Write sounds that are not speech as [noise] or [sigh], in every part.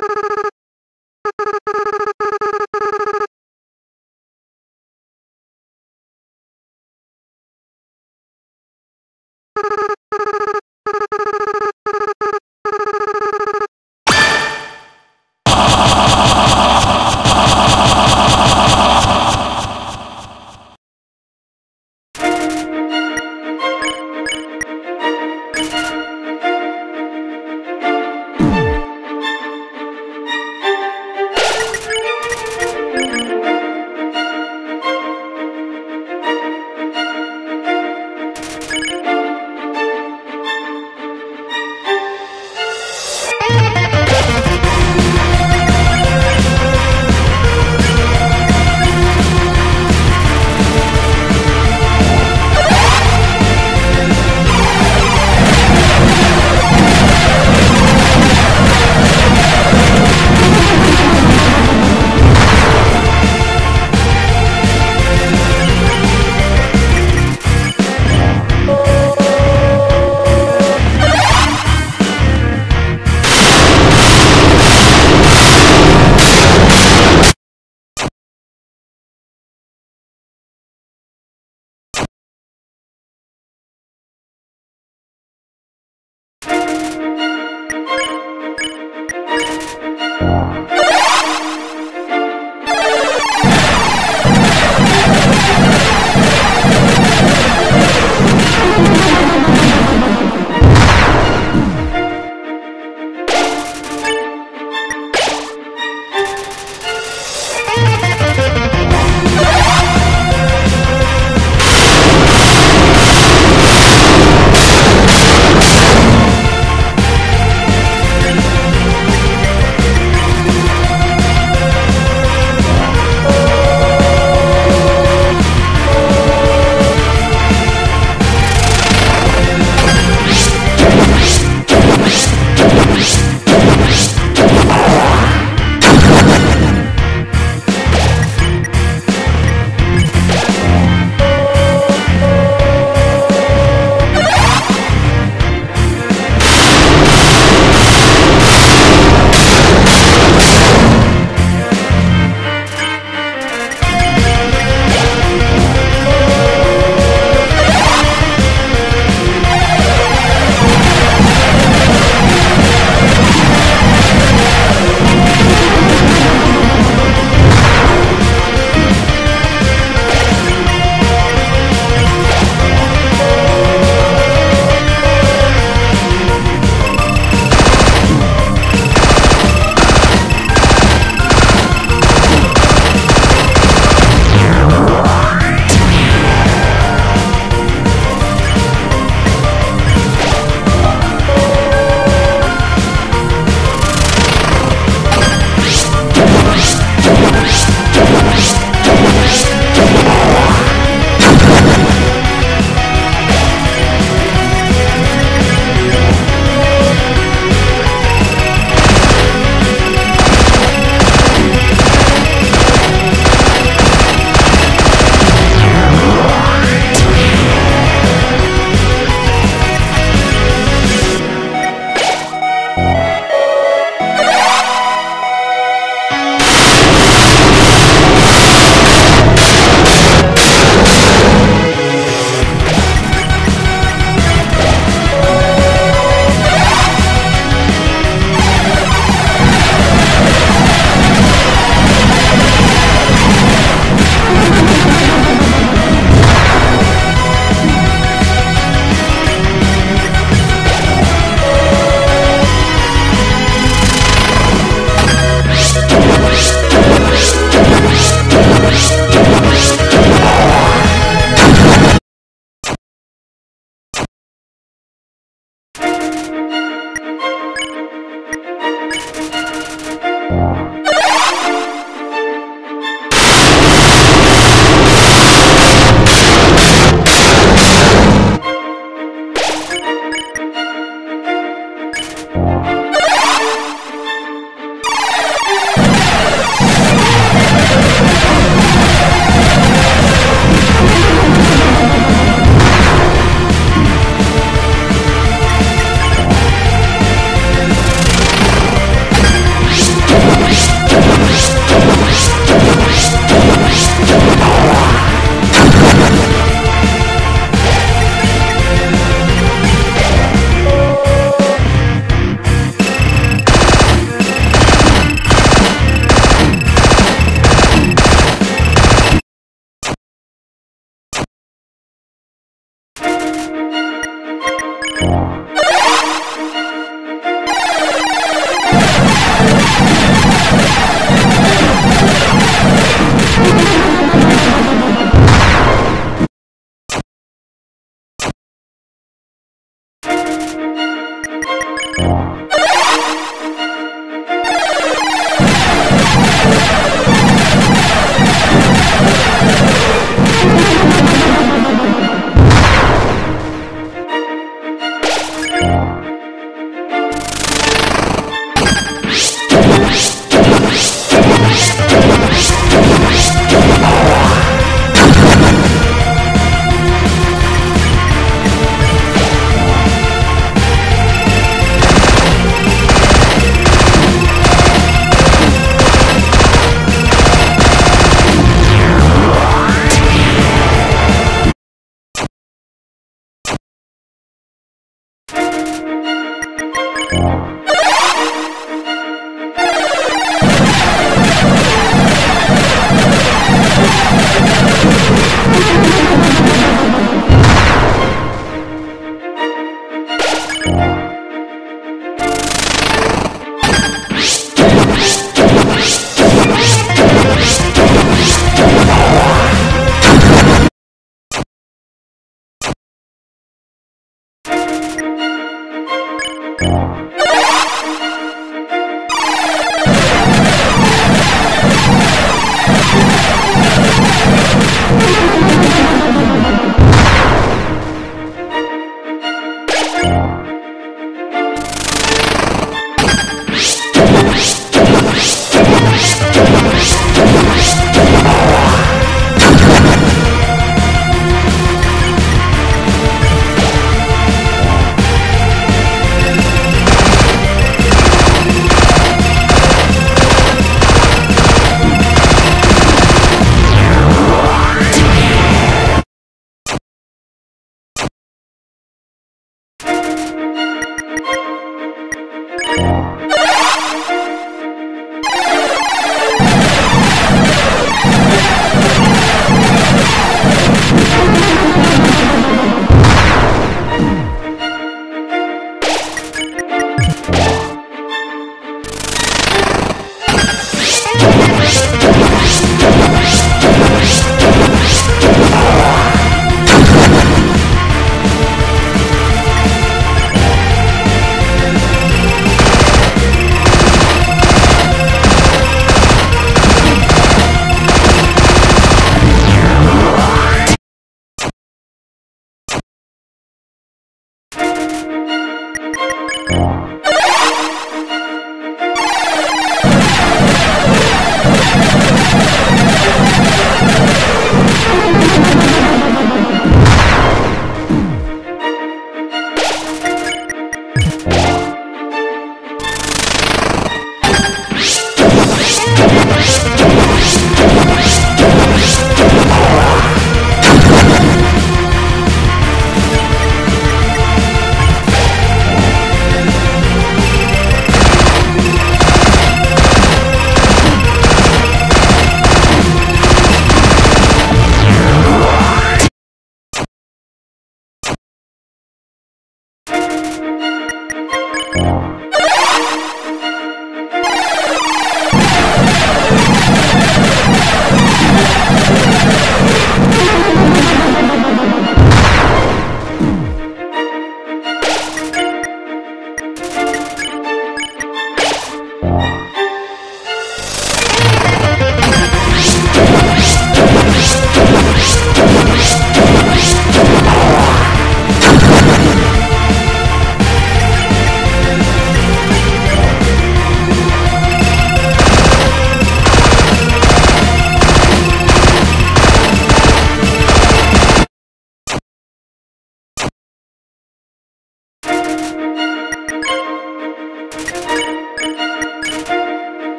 you [laughs]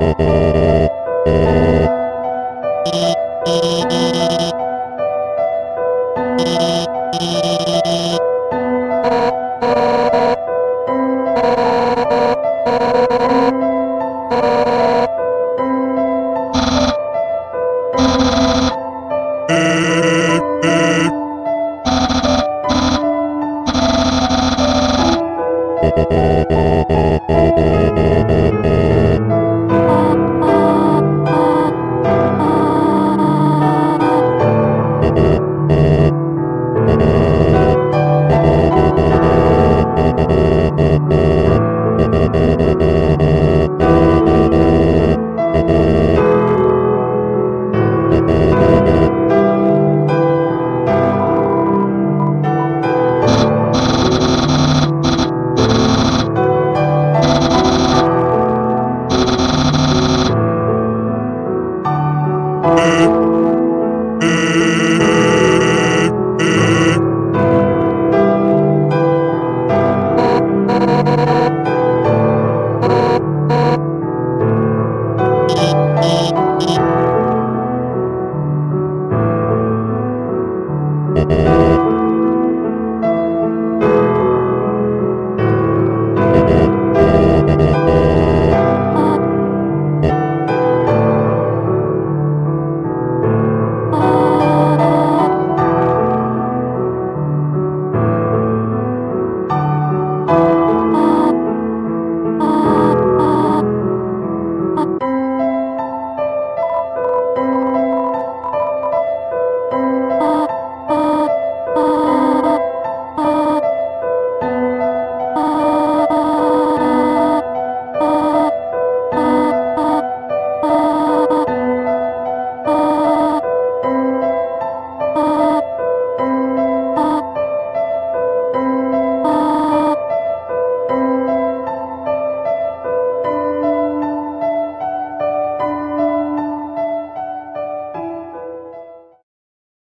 you